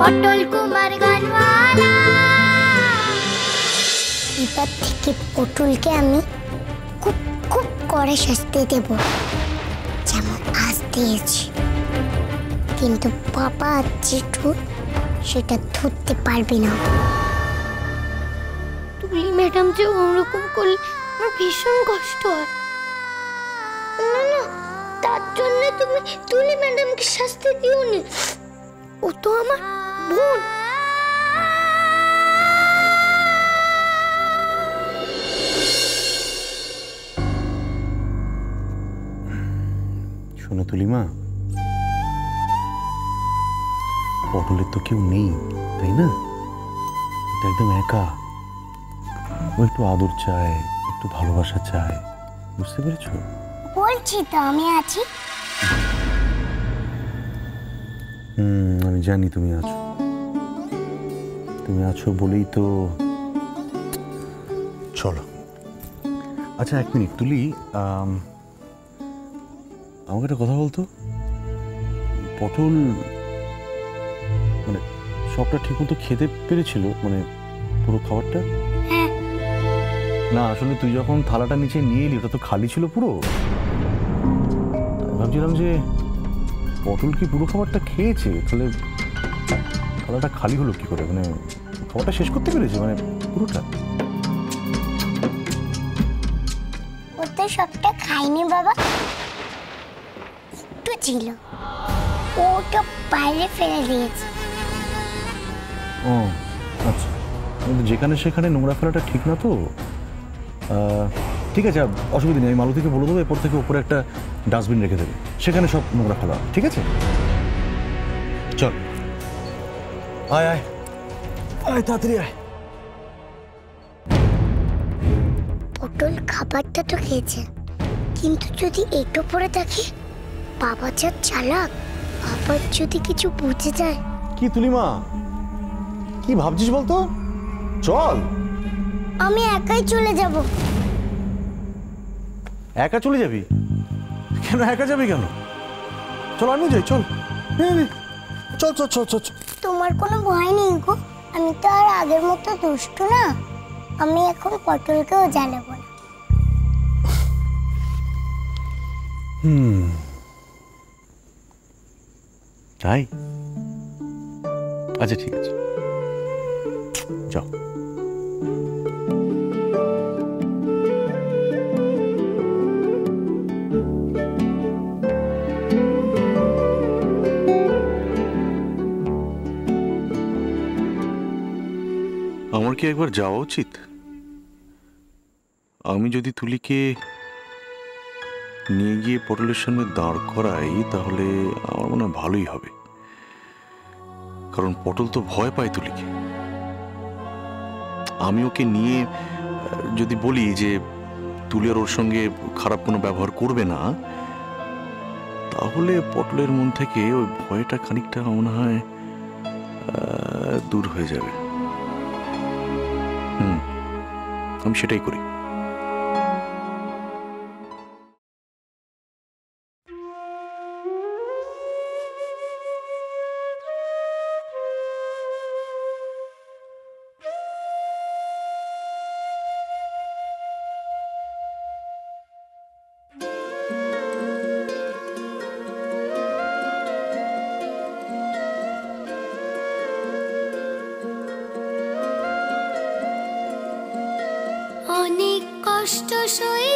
পটল কুমার গানওয়ালা। এবার থেকে পটলকে আমি খুব খুব করে শাস্তি দেব যেমন আজ দিয়েছি। কিন্তু বাবা জেঠু সেটা ধরতে পারবে না। তুলি ম্যাডাম যে ওরকম করলে আমার ভীষণ কষ্ট হয়। না না তার জন্য তুমি তুলি ম্যাডামকে শাস্তি দিও নি ও তো আমার বোন শোনো তুলিমা পটলের তো কেউ নেই তাই না? একদম একা। ও একটু আদর চায় একটু ভালোবাসা চায় বুঝতে পেরেছ? বলছি তো আমি আছি। হুম আমি জানি তুমি আছো। তুমি আছো বলেই তো। চলো। আচ্ছা এক মিনিট তুলি আমাকে একটা কথা বলতো? পটল মানে সবটা ঠিক মতো খেতে পেরেছিল মানে পুরো খাবারটা? হ্যাঁ। না আসলে তুই যখন থালাটা নিচে নিয়ে এলি ওটা তো খালি ছিল পুরো। ভাবছিলাম যে পটল কি পুরো খাবারটা খেয়েছে? তাহলে থালাটা খালি হলো কি করে? মানে খাবারটা শেষ করতে পেরেছে? মানে পুরোটা? ও তো সবটা খাইনি বাবা। একটু ছিল। ওটা বাইরে ফেলে দিয়েছে। ও আচ্ছা। যেখানে সেখানে নোংরা ফেলাটা ঠিক না তো? ঠিক আছে অসুবিধা নেই। আমি মালতীকে বলে দেবো এরপর থেকে উপরে একটা ডাস্টবিন রেখে দেবে। সেখানে সব নোংরা ফেলা ঠিক আছে? চল। আয় আয় আয় তাড়াতাড়ি আয়. পটল খাবারটা তো খেয়েছে। কিন্তু যদি এটো পড়ে থাকে বাবা যা চালাক আবার যদি কিছু বুঝে যায়। কি তুলিমা? কি ভাবছিস বলতো? চল। আমি একাই চলে যাব। একা চলে যাবি? কেন একা যাবি কেন? চল আমি যাই চল। নে, নে। চল চল চল চল চল। তোমার কোনো ভয় নেই গো। আমি তো আর আগের মতো দুষ্টু না। আমি এখন পটলকেও জ্বালাবো না। তাই? আচ্ছা ঠিক আছে। যাও। কি একবার যাওয়া উচিত। আমি যদি তুলিকে নিয়ে গিয়ে পটলের সামনে দাঁড় করাই, তাহলে আমার মনে হয় ভালোই হবে। কারণ পটল তো ভয় পায় তুলিকে। আমি ওকে নিয়ে যদি বলি যে তুলি আর ওর সঙ্গে খারাপ কোনো ব্যবহার করবে না, তাহলে পটলের মন থেকে ওই ভয়টা খানিকটা মনে হয় দূর হয়ে যাবে। সেটাই করি। কষ্ট সইতে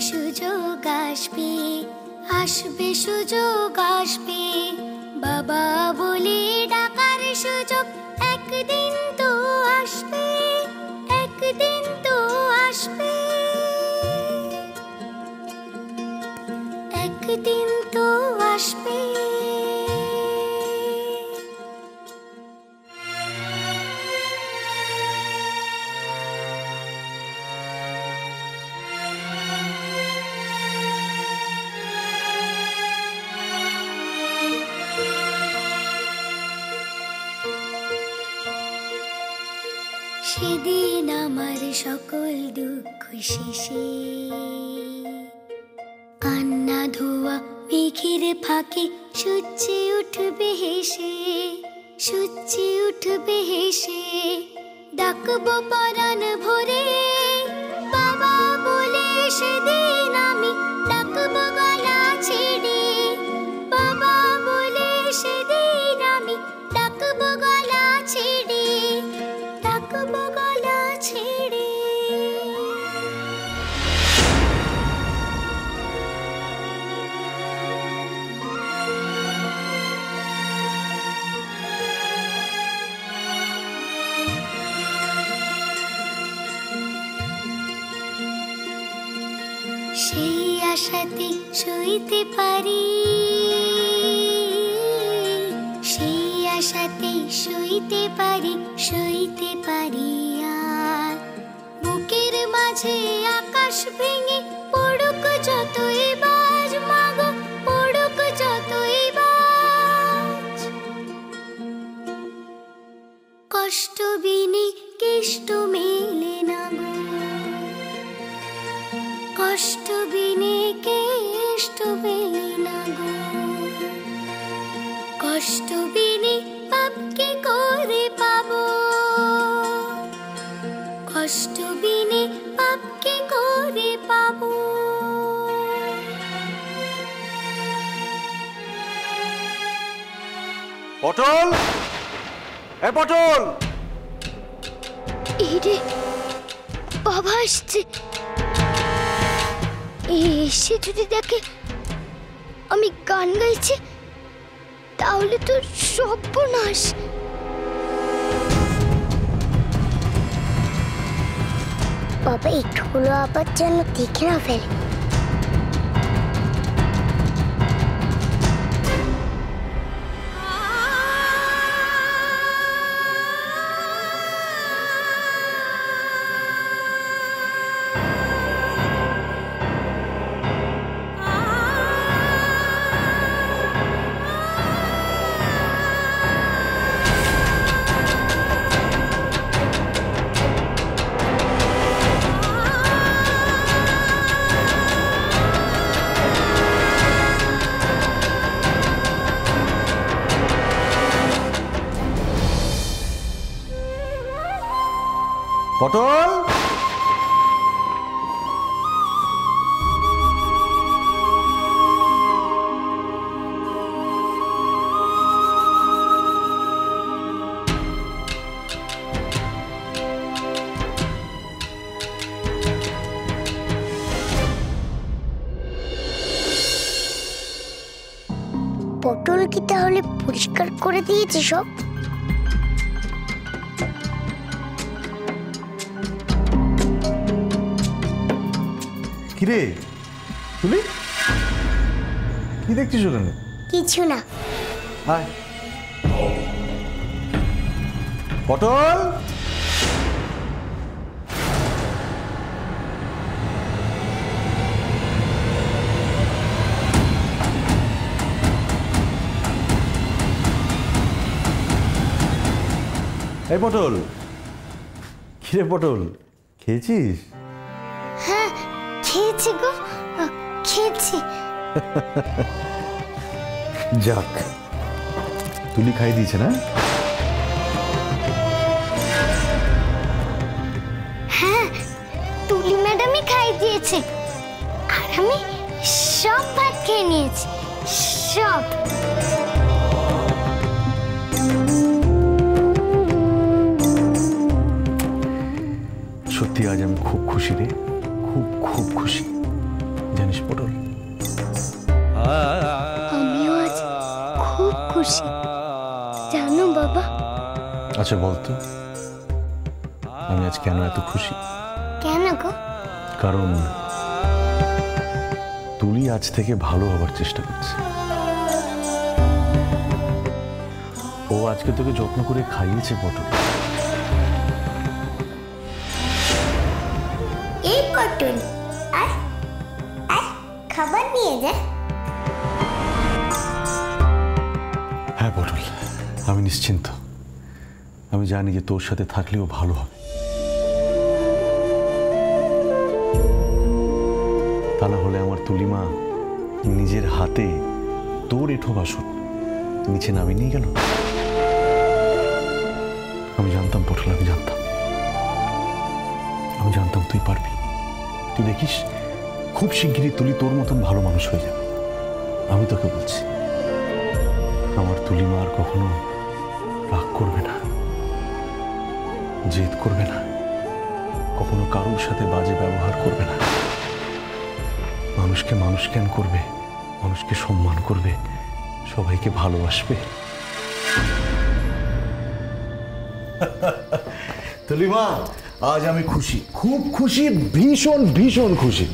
সুযোগ আসবে আসবে সুযোগ আসবে। বাবা বলে ডাকার সুযোগ একদিন তো আসবে, একদিন তো আসবে। একদিন তো আসবে। দুঃখ কান্না ধোয়া, মেঘের ফাঁকে সূর্যে উঠবে হেসে সূর্যে উঠবে হেসে। ডাকবো পরাণ ভরে, বাবা বলে সেদিন আমি ডাকবো সইতে পারি। সেই আশাতে সইতে পারি সইতে পারি আর। বুকের মাঝে আকাশ ভেঙে পটল? এ, পটল! এই রে, বাবা আসছে। এসে যদি দেখে আমি গান গাইছি, তাহলে তো সর্বনাশ। বাবা একটু হলো আবার যেন দেখে না ফেলে। পটল। পটল কি তাহলে পরিষ্কার করে দিয়েছে সব? কিরে? তুলি কি দেখছিস ওখানে? কিছু না। হাই। পটল? এই পটল। কিরে পটল? খেয়েছিস? হ্যাঁ খেয়েছি গো। খেয়েছি। যাক তুলি খাই দিয়েছে না? হ্যাঁ তুলি ম্যাডামই খাই দিয়েছে। আর আমি সব ভাত খেয়ে নিয়েছি সব। সত্যি আজ আমি খুব খুশি রে। খুব খুব খুশি। জানিস পটল? আমিও আজ খুব খুশি। জানো বাবা? আচ্ছা বলতো। আমি আজ কেন এত খুশি? কেন গো? কারণ তুলি আজ থেকে ভালো হবার চেষ্টা করছে। ও আজকে তোকে যত্ন করে খাইয়েছে পটল। নিশ্চিন্ত। আমি জানি যে তোর সাথে থাকলেও ভালো হবে। তা না হলে আমার তুলিমা নিজের হাতে তোর এঠো বাসন নিচে নামিয়ে নিয়ে গেল। আমি জানতাম পটল, আমি জানতাম। আমি জানতাম তুই পারবি। তুই দেখিস, খুব শিগগিরই তুলি তোর মতন ভালো মানুষ হয়ে যাবে। আমি তোকে বলছি, আমার তুলিমা আর কখনো করবে না। জেদ করবে না। কখনো কারোর সাথে বাজে ব্যবহার করবে না। মানুষকে মানুষ জ্ঞান করবে মানুষকে সম্মান করবে সবাইকে ভালোবাসবে। তুলিমা আজ আমি খুশি। খুব খুশি ভীষণ ভীষণ খুশি।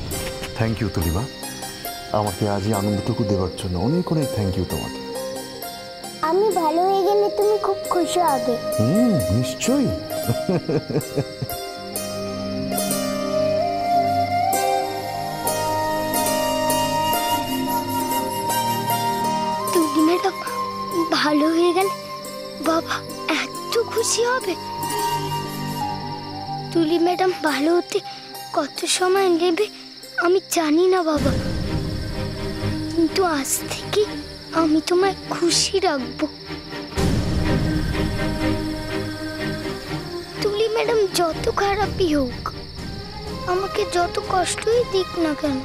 থ্যাংক ইউ তুলিমা। আমাকে আজ এই আনন্দটুকু দেওয়ার জন্য অনেক অনেক থ্যাংক ইউ তোমাকে। ভালো হয়ে গেলে তুমি খুব খুশি হবে। হুম নিশ্চয়ই। তুমি ম্যাডাম ভালো হয়ে গেলে বাবা এত খুশি হবে। তুলি ম্যাডাম ভালো হতে কত সময় নেবে আমি জানি না বাবা। কিন্তু আজ থেকে আমি তোমায় খুশি রাখব। ম্যাডাম, যত খারাপই হোক, আমাকে যত কষ্টই দিক না কেন,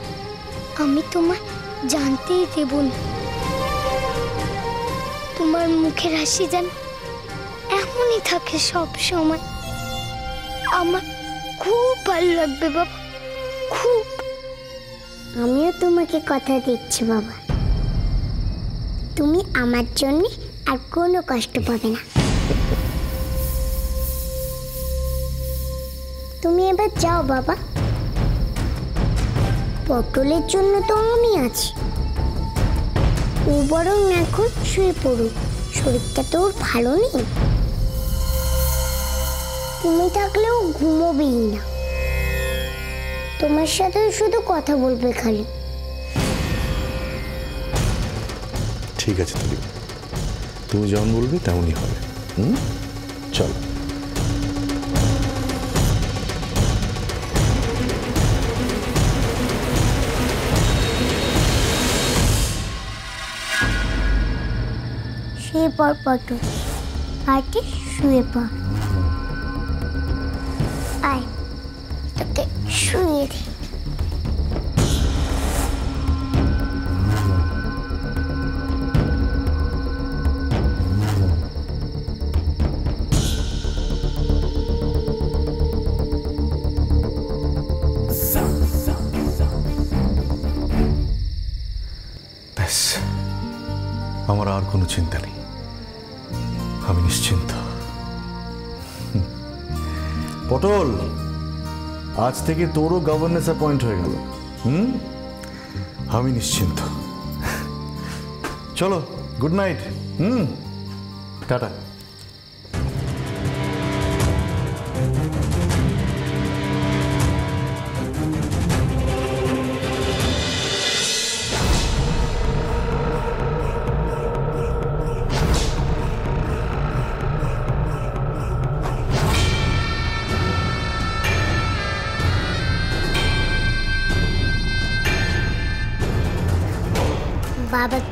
আমি তোমায় জানতেই দেব না। তোমার মুখের হাসি যেন এমনই থাকে সব সময়। আমার খুব ভালো লাগবে বাবা, খুব। আমিও তোমাকে কথা দিচ্ছি বাবা। তুমি আমার জন্য আর কোনো কষ্ট পাবে না। তুমি এবার যাও, বাবা। পটলের জন্য তো আমি আছি। ও বরং এখন শুয়ে পড়ুক। শরীরটা তো ওর ভালো নেই। তুমি থাকলেও ঘুমোবেই না। তোমার সাথে শুধু কথা বলবে খালি ঠিক আছে তুমি যেমন বলবে তেমনই হবে। হুম? চলো। শুয়ে পড় পটল পাটি শুয়ে পড়। আয়, তোকে শুয়ে দে। ব্যাস, আমার আর কোনো চিন্তা নেই। পটল? আজ থেকে তোরও গভর্নেন্স অ্যাপয়েন্ট হয়ে গেল। হুম? আমি নিশ্চিন্ত। চলো গুড নাইট হুম? টাটা।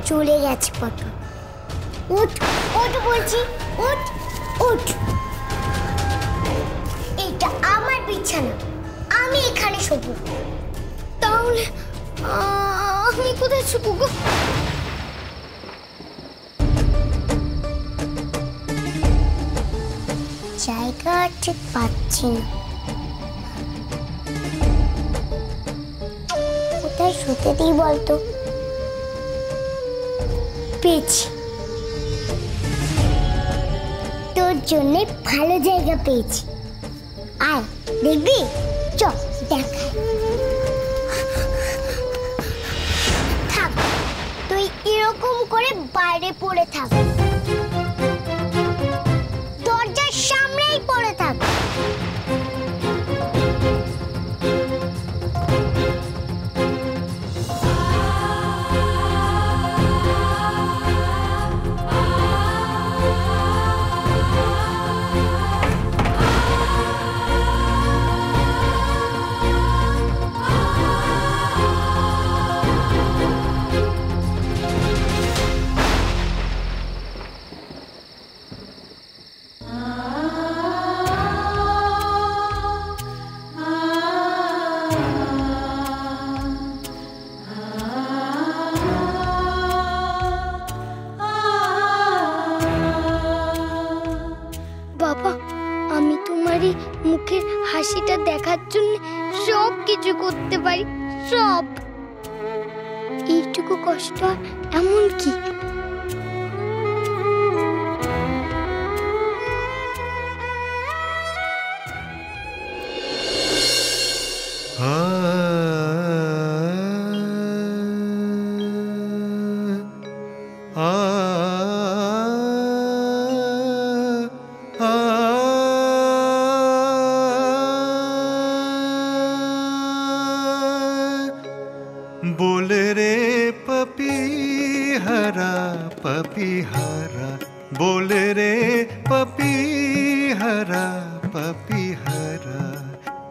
চলে গেছে কত উঠ উঠ বলছি, উঠ উঠ। এটা আমার বিছানা, আমি এখানে শুবো। তাহলে আমি কোথায় শুবো গো? জায়গা ঠিক পাচ্ছি না। কোথায় শুতে দিই বলতো? পেয়েছি। তোর জন্য ভালো জায়গা পেয়েছি। আয়, দেখবি? চ, দেখা। থাক, তুই এরকম করে বাইরে পড়ে থাক। আমি তোমারই মুখের হাসিটা দেখার জন্য সব কিছু করতে পারি, সব। এইটুকু কষ্ট এমন কি? हरा पपी हरा बोल रे पपी हरा पपी हरा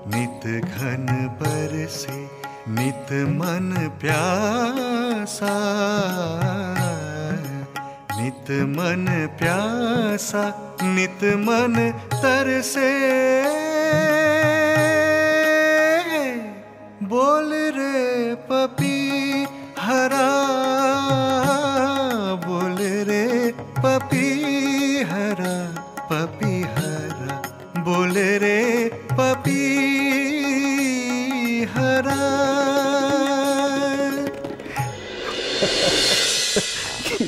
नित घन पर से नित मन प्यासा। नित मन प्यासा, नित मन तरसे। কি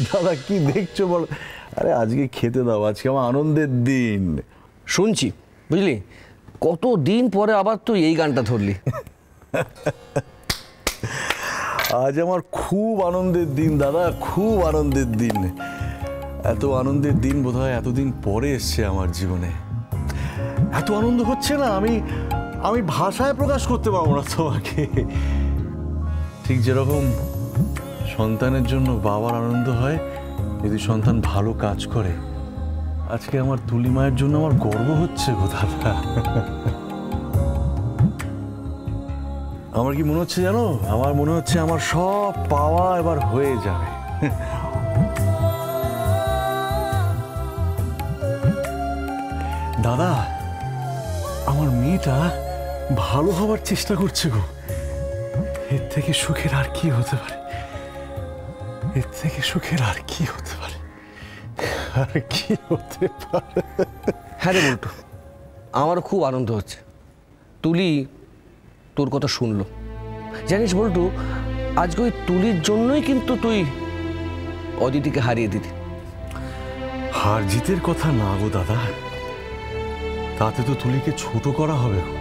দাদা কি দেখছ বলো? আরে আজকে খেতে দাও আজকে আমার আনন্দের দিন। শুনছি বুঝলি? কত দিন পরে আবার তুই এই গানটা ধরলি। আজ আমার খুব আনন্দের দিন দাদা খুব আনন্দের দিন। এত আনন্দের দিন বোধহয় এতদিন পরে এসছে আমার জীবনে। এত আনন্দ হচ্ছে না আমি আমি ভাষায় প্রকাশ করতে পারব না তোমাকে। ঠিক যেরকম সন্তানের জন্য বাবার আনন্দ হয়, যদি সন্তান ভালো কাজ করে। আজকে আমার তুলি মায়ের জন্য আমার গর্ব হচ্ছে দাদা। আমার কি মনে হচ্ছে জানো? আমার মনে হচ্ছে আমার সব পাওয়া এবার হয়ে যাবে। দাদা, আমার মেয়েটা ভালো হওয়ার চেষ্টা করছে গো। এর থেকে সুখের আর কি হতে পারে? এর থেকে সুখের আর কি হতে পারে? আর কি হতে পারে? হ্যাঁ রে বল্টু আমারও খুব আনন্দ হচ্ছে। তুলি তোর কথা শুনলো। জানিস বল্টু আজকে ওই তুলির জন্যই কিন্তু তুই অদিতিকে হারিয়ে দিতি হার জিতের কথা না গো দাদা। তাতে তো তুলিকে ছোট করা হবে গো।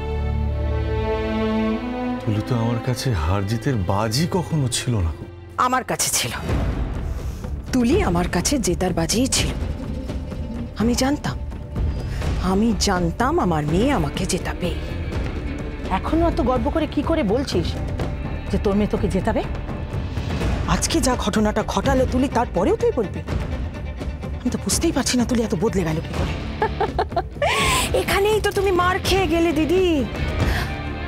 তুলি তো আমার কাছে হার জিতের বাজি কখনো ছিল না। আমার কাছে ছিল। তুলি আমার কাছে জেতার বাজিই ছিল। আমি জানতাম। আমি জানতাম আমার মেয়ে আমাকে জেতাবে। এখনও এত গর্ব করে কি করে বলছিস যে তোর মেয়ে তোকে জেতাবে? আজকে যা ঘটনাটা ঘটালো তুলি তারপরেও তুই বলবি। আমি তো বুঝতেই পারছি না তুলি এত বদলে গেল কি করে। এখানেই তো তুমি মার খেয়ে গেলে দিদি।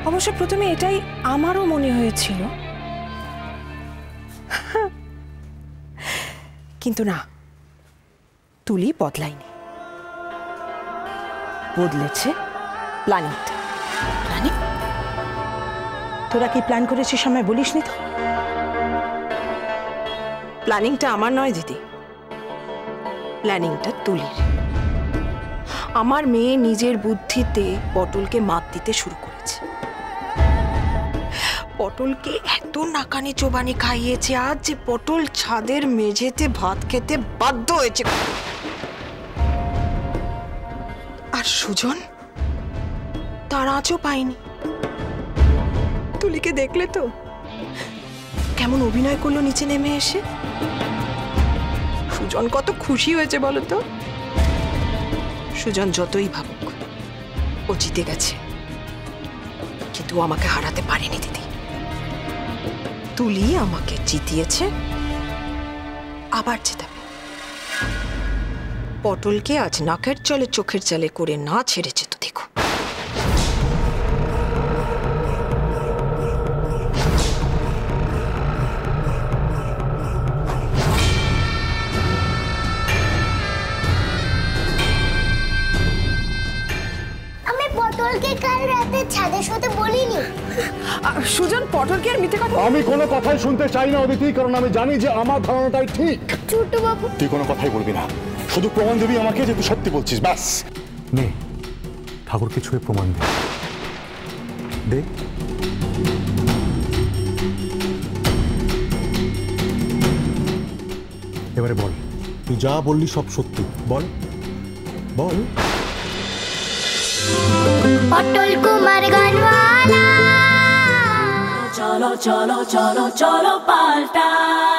অবশ্য প্রথমে এটাই আমারও মনে হয়েছিল। কিন্তু না তুলি বদলায়নি। বদলেছে প্ল্যানিংটা প্ল্যানিং তোরা কি প্ল্যান করেছিস আমায় বলিসনি তো? প্ল্যানিংটা আমার নয় দিদি। প্ল্যানিংটা তুলির। আমার মেয়ে নিজের বুদ্ধিতে পটলকে মাত দিতে শুরু করেছে পটলকে এত নাকানি চোবানি খাইয়েছে, আজ যে পটল ছাদের মেঝেতে ভাত খেতে বাধ্য হয়েছে। আর সুজন? তার আজও পাইনি। তুলিকে দেখলে তো? কেমন অভিনয় করল নিচে নেমে এসে? সুজন কত খুশি হয়েছে বলো তো? সুজন যতই ভাবুক, ও জিতে গেছে। কিন্তু আমাকে হারাতে পারেনি দিদি। তুলি আমাকে জিতিয়েছে। আবার জেতাবে। পটলকে আজ নাকের চলে চোখের চালে করে না ছেড়েছে তো। পটলকে কাল রাতে ছাদে শুতে বলিনি। সুজন পটলকে আর মিথ্যে কথা? আমি কোনো কথাই শুনতে চাই না অদিতি কারণ আমি জানি যে আমার ধারণাটাই ঠিক। ছোট বাবু তুই কোনো কথাই বলবি না। শুধু প্রমাণ দিবি আমাকে যে তুই সত্যি বলছিস ব্যাস। নে ঠাকুরকে ছুঁয়ে প্রমাণ দে। দে। এবারে বল। তুই যা বললি সব সত্যি। বল। বল। पटोल कुमार गनवाला। चलो चलो चलो चलो पाल्टा।